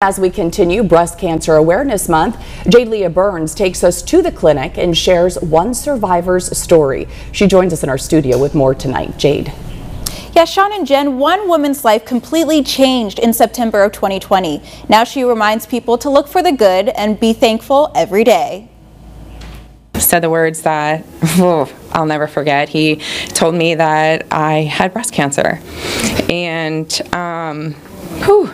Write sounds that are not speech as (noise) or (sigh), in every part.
As we continue Breast Cancer Awareness Month, Jade Leah Burns takes us to the clinic and shares one survivor's story. She joins us in our studio with more tonight. Jade. Yeah, Sean and Jen, one woman's life completely changed in September of 2020. Now she reminds people to look for the good and be thankful every day. Said the words that (laughs) oh, I'll never forget. He told me that I had breast cancer. And, um, whew,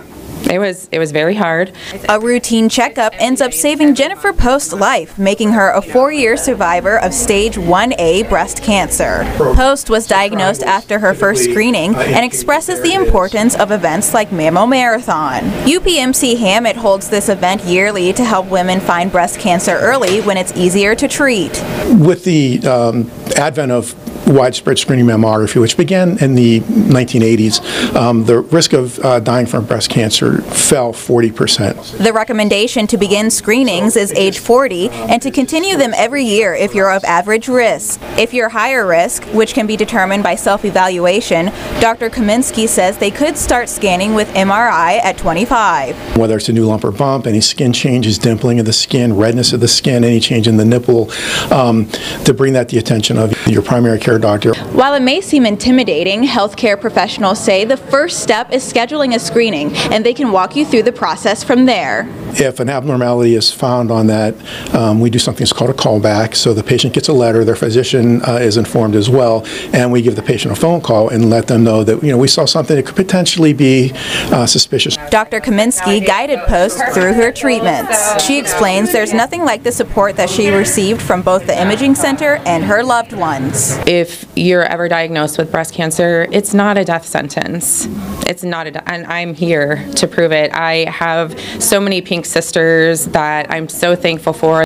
it was it was very hard. A routine checkup ends up saving Jennifer Post's life, making her a four-year survivor of stage 1A breast cancer. Post was diagnosed after her first screening and expresses the importance of events like Mammo Marathon. UPMC Hamot holds this event yearly to help women find breast cancer early when it's easier to treat. With the um, advent of widespread screening mammography, which began in the 1980s, um, the risk of uh, dying from breast cancer fell 40%. The recommendation to begin screenings is age 40 and to continue them every year if you're of average risk. If you're higher risk, which can be determined by self-evaluation, Dr. Kaminsky says they could start scanning with MRI at 25. Whether it's a new lump or bump, any skin changes, dimpling of the skin, redness of the skin, any change in the nipple, um, to bring that to the attention of your primary care doctor. While it may seem intimidating, healthcare professionals say the first step is scheduling a screening and they can walk you through the process from there. If an abnormality is found on that, um, we do something that's called a callback. So the patient gets a letter, their physician uh, is informed as well, and we give the patient a phone call and let them know that you know we saw something that could potentially be uh, suspicious. Dr. Kaminsky guided Post through her treatments. She explains there's nothing like the support that she received from both the imaging center and her loved ones. If you're ever diagnosed with breast cancer, it's not a death sentence. It's not a, and I'm here to prove it. I have so many pink sisters that I'm so thankful for.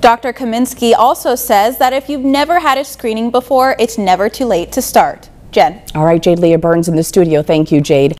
Dr. Kaminsky also says that if you've never had a screening before, it's never too late to start. Jen. All right, Jade Leah Burns in the studio. Thank you, Jade.